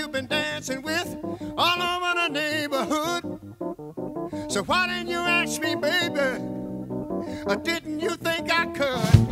you've been dancing with all over the neighborhood. So why didn't you ask me, baby? Or didn't you think I could?